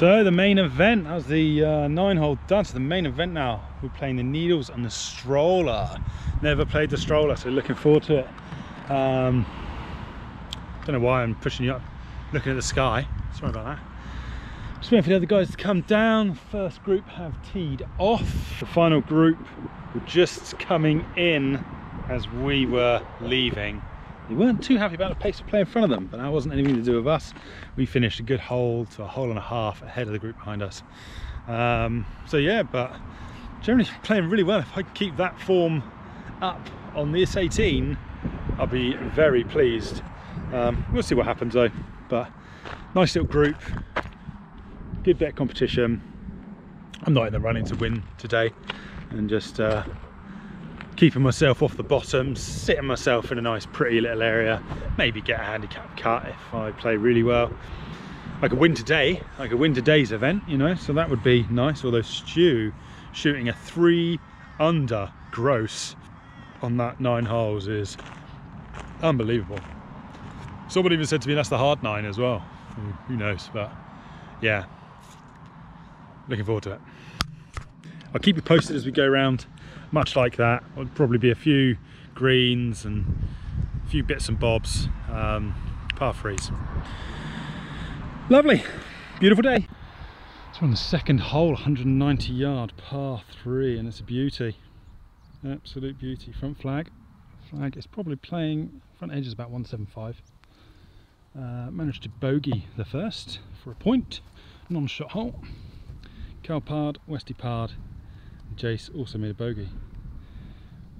So the main event, that was the uh, nine hole done. So the main event now, we're playing the needles and the stroller. Never played the stroller, so looking forward to it. Um, don't know why I'm pushing you up, looking at the sky. Sorry about that. Just waiting for the other guys to come down. First group have teed off. The final group were just coming in as we were leaving. They weren't too happy about the pace of play in front of them, but that wasn't anything to do with us. We finished a good hole to a hole and a half ahead of the group behind us. Um, so yeah, but generally playing really well. If I can keep that form up on this 18, I'll be very pleased. Um, we'll see what happens though, but nice little group, good of competition. I'm not in the running to win today and just uh, keeping myself off the bottom, sitting myself in a nice pretty little area, maybe get a handicap cut if I play really well. I could win today, I could win today's event, you know, so that would be nice. Although Stu shooting a three under gross on that nine holes is unbelievable. Somebody even said to me that's the hard nine as well. Mm, who knows, but yeah, looking forward to it. I'll keep you posted as we go around much like that. There'll probably be a few greens and a few bits and bobs, um, par threes. Lovely, beautiful day. It's on the second hole, 190 yard par three, and it's a beauty. Absolute beauty. Front flag. Flag is probably playing, front edge is about 175. Uh, managed to bogey the first for a point, non-shot hole. Carl Pard, Westy Pard, Jace also made a bogey.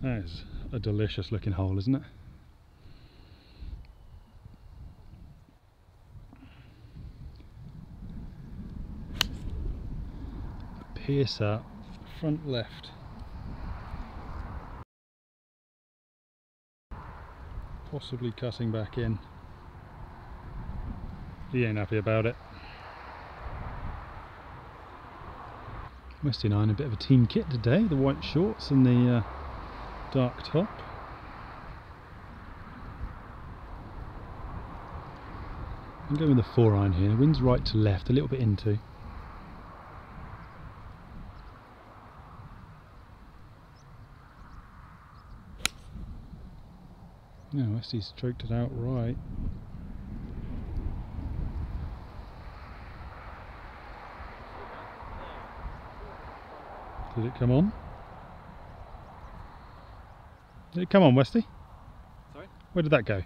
That is a delicious looking hole, isn't it? Piercer, front left. Possibly cutting back in. He ain't happy about it. Westy and I in a bit of a team kit today, the white shorts and the uh, dark top. I'm going with the four iron here, wind's right to left, a little bit into. Yeah, Westy's stroked it out right. Did it come on? Did it come on, Westy? Sorry? Where did that go?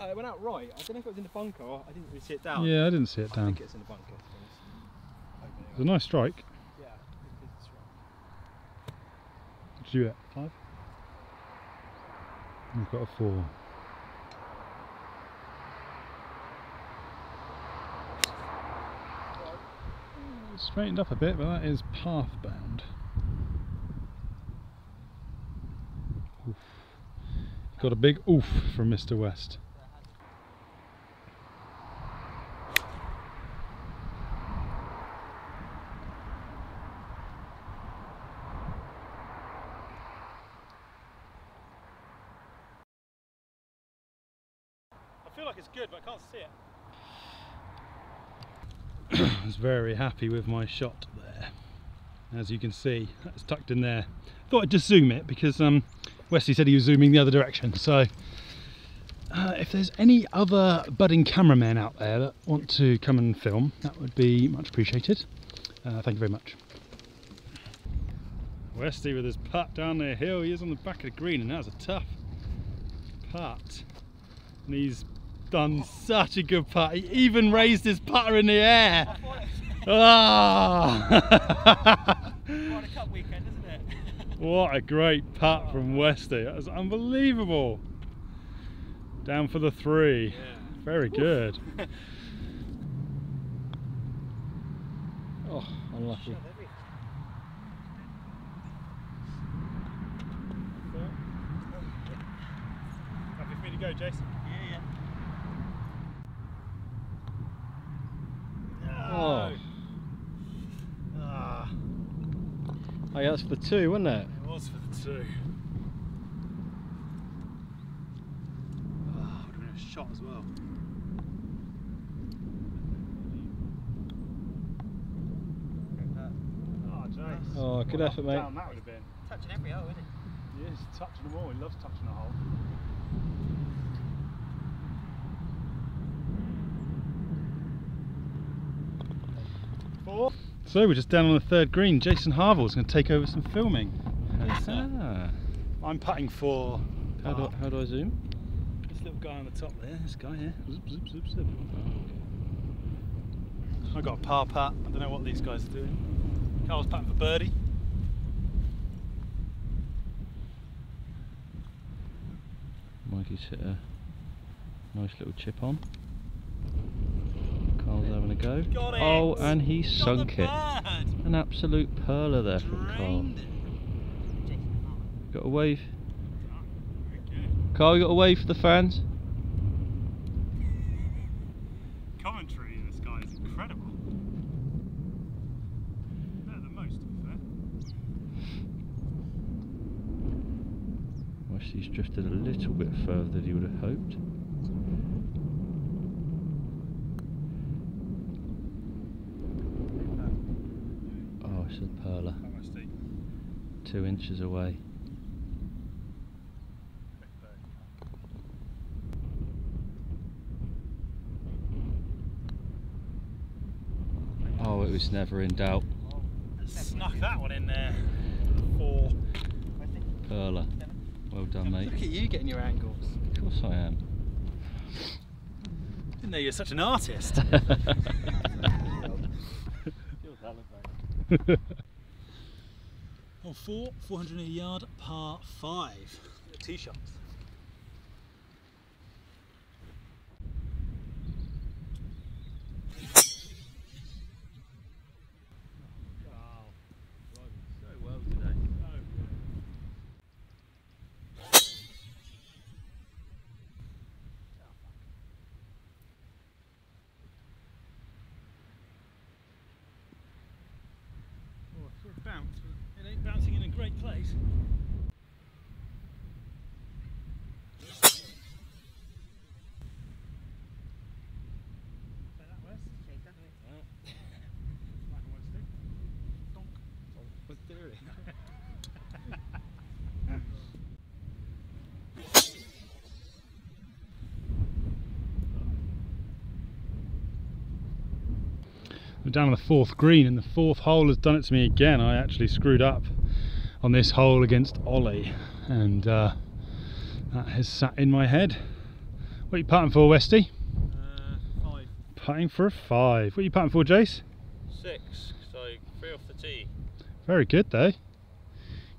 Uh, it went out right. I don't know if it was in the bunker or I didn't really see it down. Yeah, I didn't see it I down. think it's in the bunker. to be honest. It was a nice strike. Yeah, it- it's right. Did you get? Five? We've got a four. Straightened up a bit, but that is path bound. Oof. Got a big oof from Mr. West. I feel like it's good, but I can't see it. I was very happy with my shot there. As you can see, that's tucked in there. Thought I'd just zoom it because um, Wesley said he was zooming the other direction. So uh, if there's any other budding cameramen out there that want to come and film, that would be much appreciated. Uh, thank you very much. Westy with his putt down the hill. He is on the back of the green and that was a tough putt. And he's done such a good putt. He even raised his putter in the air. Ah! What a cup weekend, isn't it? What a great putt from Westy. That was unbelievable. Down for the three. Very good. oh, unlucky. Happy for me to go, Jason? Yeah, yeah. Oh. Ah, Oh yeah, that's for the two, wasn't it? it was for the two. Ah, would have been a shot as well. Oh, good effort, mate. Down that would have been. Touching every hole, isn't it? He is touching them all. He loves touching a hole. Four. So we're just down on the third green. Jason Harville's going to take over some filming. Ah, I'm putting for how, do, how do I zoom? this little guy on the top there. This guy here. Zip, zip, zip, zip. I got a par putt. I don't know what these guys are doing. Carl's putting for birdie. Mikey's hit a nice little chip on. Carl's having a go. Oh, and he Got sunk it. An absolute perler there from Carl. Got a wave. Carl, you got a wave for the fans? commentary in this guy is incredible. Better than most, to be fair. Wish he's drifted a little bit further than he would have hoped. It's perler. How much deep? Two inches away. Oh, it was never in doubt. Snuck that one in there. Four. Perler. Well done, mate. Look at you getting your angles. Of course I am. Didn't know you're such an artist. On oh, four, 480 yard par five. Tee shots. so well today. Oh, It ain't bouncing in a great place. We're down on the fourth green, and the fourth hole has done it to me again. I actually screwed up on this hole against Ollie, and uh, that has sat in my head. What are you putting for, Westy? Uh, five. Putting for a five. What are you putting for, Jace? Six, so three off the tee. Very good, though.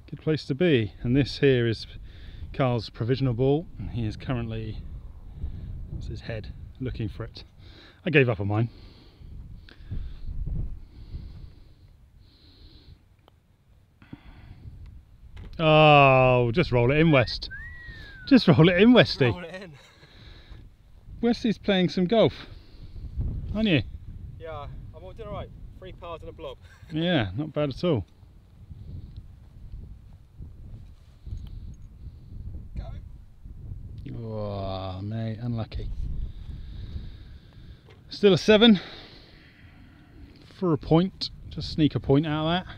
Good place to be. And this here is Carl's provisional ball. He is currently, what's his head, looking for it. I gave up on mine. Oh, just roll it in, West. Just roll it in, Westy. Roll it in. Westy's playing some golf, aren't you? Yeah, I'm all doing alright. Three pars and a blob. Yeah, not bad at all. Oh, mate, unlucky. Still a seven for a point. Just sneak a point out of that.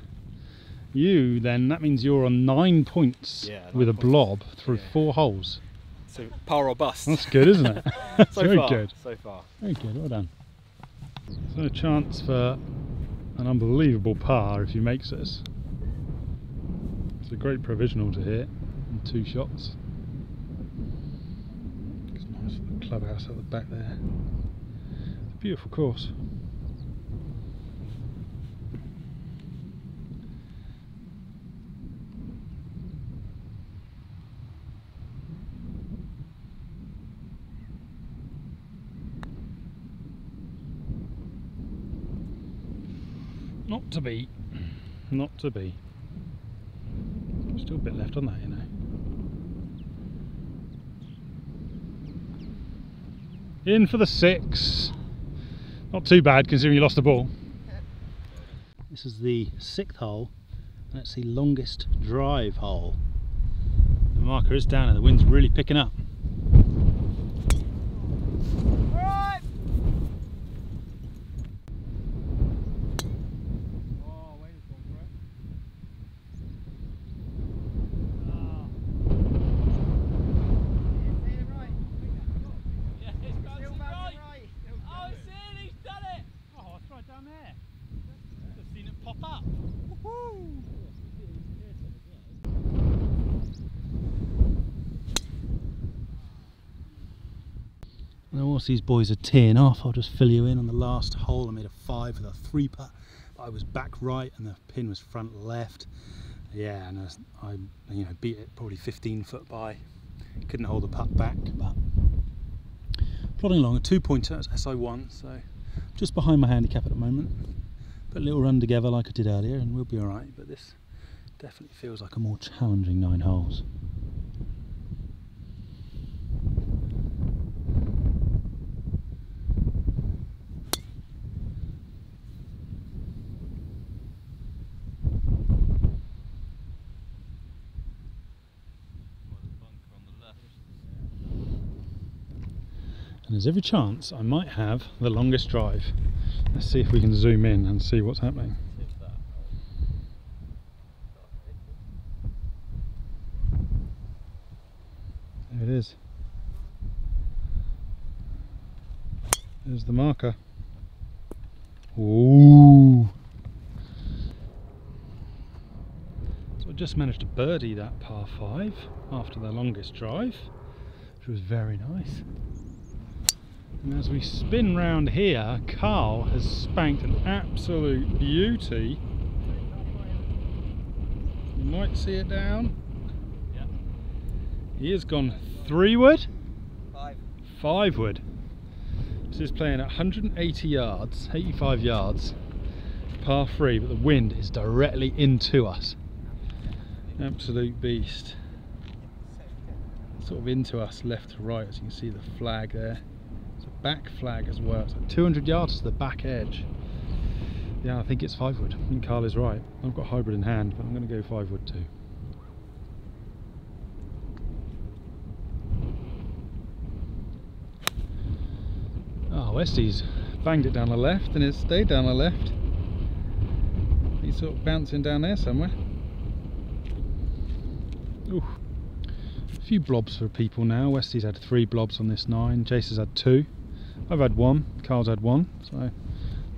You then, that means you're on nine points Yeah, with a nine points. blob through Yeah. four holes. So par or bust. That's good, isn't it? That's so very far. good. So far. Very good, well done. So a chance for an unbelievable par if he makes this. It's a great provisional to hit in two shots. It's nice the clubhouse at the back there. It's a beautiful course. Not to be. Not to be. Still a bit left on that, you know. In for the six. Not too bad considering you lost the ball. This is the sixth hole, and it's the longest drive hole. The marker is down and the wind's really picking up. Alright! Oh, Wayne's gone for it. Whilst these boys are teeing off, I'll just fill you in on the last hole. I made a five with a three putt. I was back right and the pin was front left. Yeah, and I, I you know beat it probably 15 foot by. Couldn't hold the putt back, but plodding along a two pointer at SI1, so just behind my handicap at the moment. Put a little run together like I did earlier, and we'll be all right. But this definitely feels like a more challenging nine holes. and there's every chance I might have the longest drive. Let's see if we can zoom in and see what's happening. There it is. There's the marker. Ooh. So I just managed to birdie that par 5 after the longest drive, which was very nice. And as we spin round here, Carl has spanked an absolute beauty. You might see it down. Yeah. He has gone three wood, Five. five wood. This is playing at 180 yards, 85 yards, par three, but the wind is directly into us. Absolute beast. Sort of into us, left to right, as you can see the flag there. It's back flag as well. 200 yards to the back edge. Yeah, I think it's five wood. I think Carl is right. I've got hybrid in hand, but I'm going to go five wood too. Oh, Westie's banged it down the left and it stayed down the left. He's sort of bouncing down there somewhere. Ooh. A few blobs for people now. Westie's had three blobs on this nine. Jace has had two. I've had one. Carl's had one. So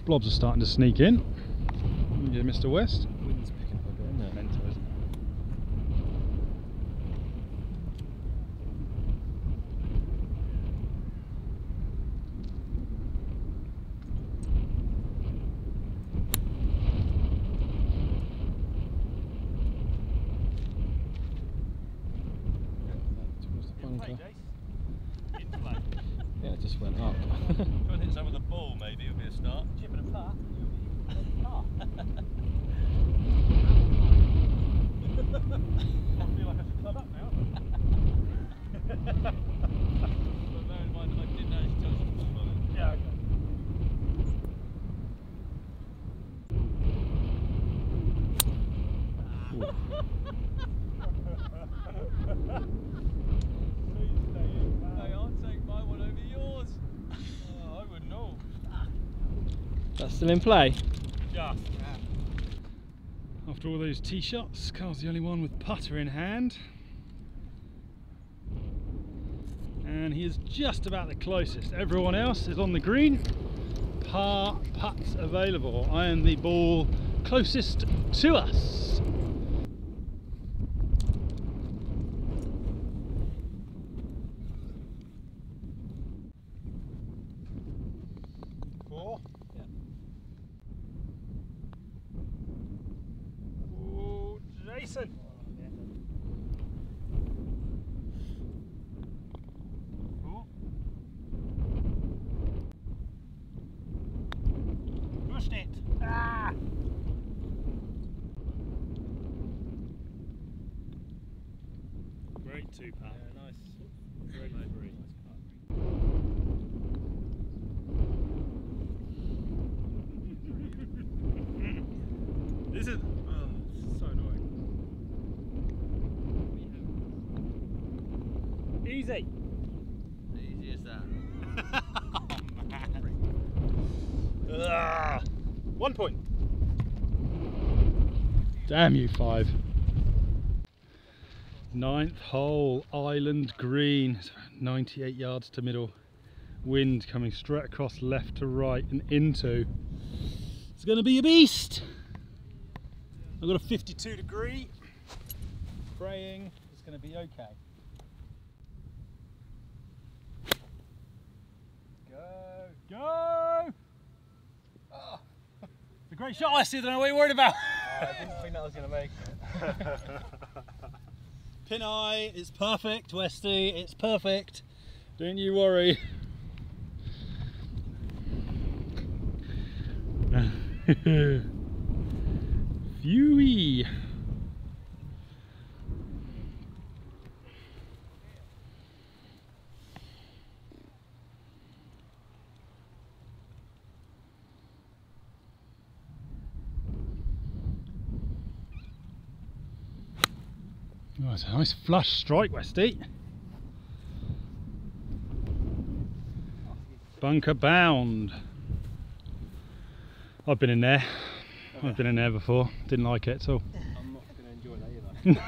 blobs are starting to sneak in. Yeah, Mr. West. Wind's picking up a bit, isn't it? Mental, isn't it? Towards the bunker. Yeah, it just went up. Try and hit some with a ball, maybe, it'll be a start. Chip and a putt. I feel like I should club up now. but bear in mind that I didn't actually touch the ball on it. Yeah, okay. Hey, I'll take my one over yours. Oh, I would know. That's still in play. Just. After all those tee shots, Carl's the only one with putter in hand. And he is just about the closest. Everyone else is on the green. Par putts available. I am the ball closest to us. Four. Ooh, Jason. Ooh. Pushed it. Ah. Great two pat. Yeah, nice. Great Nice. three. This is oh, so annoying. Easy. Easy as that. Ah, one point. Damn you, five. Ninth hole, island green. 98 yards to middle. Wind coming straight across left to right and into. It's going to be a beast. I've got a 52 degree. Praying it's going to be okay. Go! Oh. It's a great shot, Wesley. I don't know what you're worried about. Uh, I didn't think that was going to make it. Pin eye it's perfect, Westy. It's perfect. Don't you worry. Phewie. Oh, it's a nice flush strike, Westy. Bunker bound. I've been in there. I've been in there before. Didn't like it at all. I'm not going to enjoy that either.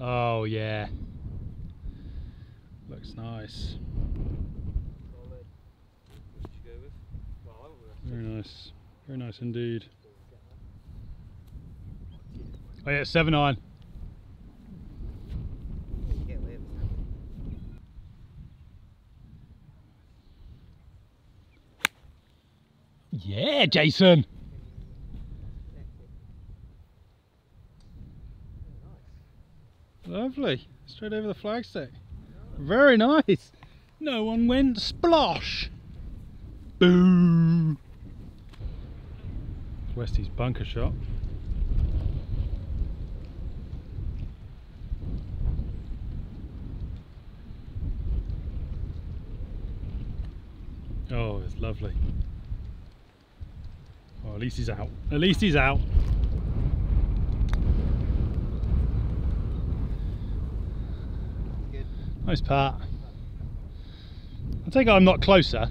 oh yeah. Looks nice. What should you go with? Well, I went with Very nice. Very nice indeed. Oh yeah, seven iron. Yeah, Jason. Lovely. Straight over the flagstick. Very nice. No one went splosh. Boo. Westy's bunker shot. Oh, it's lovely. Oh, at least he's out. At least he's out. Good. Nice part. I take it I'm not closer.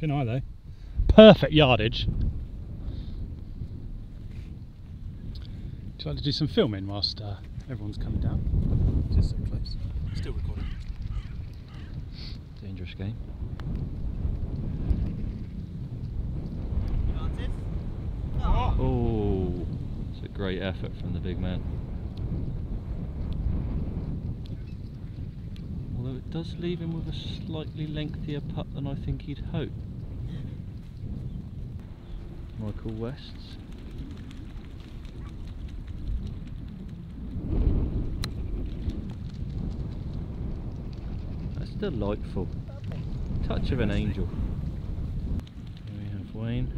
Good eye though. Perfect yardage. Would you like to do some filming whilst uh, everyone's coming down? Just so close. Still recording. Dangerous game. Oh, it's a great effort from the big man. Although it does leave him with a slightly lengthier putt than I think he'd hoped. Michael West's. That's delightful. Touch of an angel. Here we have Wayne.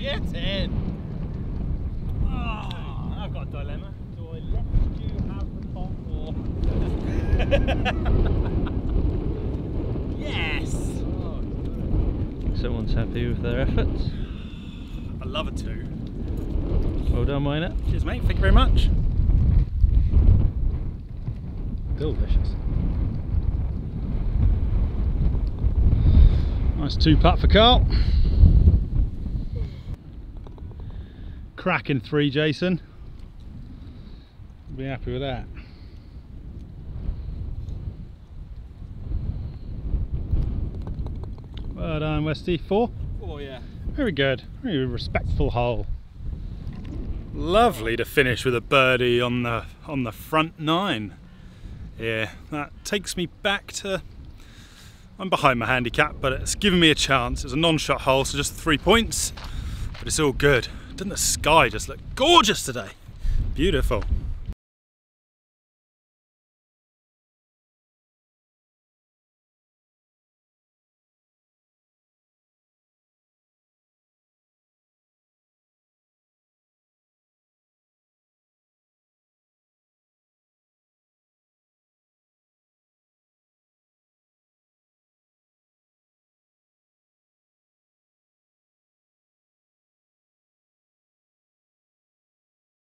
Get in! Oh, I've got a dilemma. Do I let you have the pot or? yes! Someone's happy with their efforts. I love a two. Well done, Wayne. Cheers, mate. Thank you very much. Delicious. Nice two putt for Carl. Cracking three, Jason. Be happy with that. Well done, Westy. Four. Oh, yeah. Very good. Very respectful hole. Lovely to finish with a birdie on the on the front nine. Yeah, that takes me back to. I'm behind my handicap, but it's given me a chance. It's a non-shot hole, so just three points, but it's all good. Doesn't the sky just look gorgeous today? Beautiful.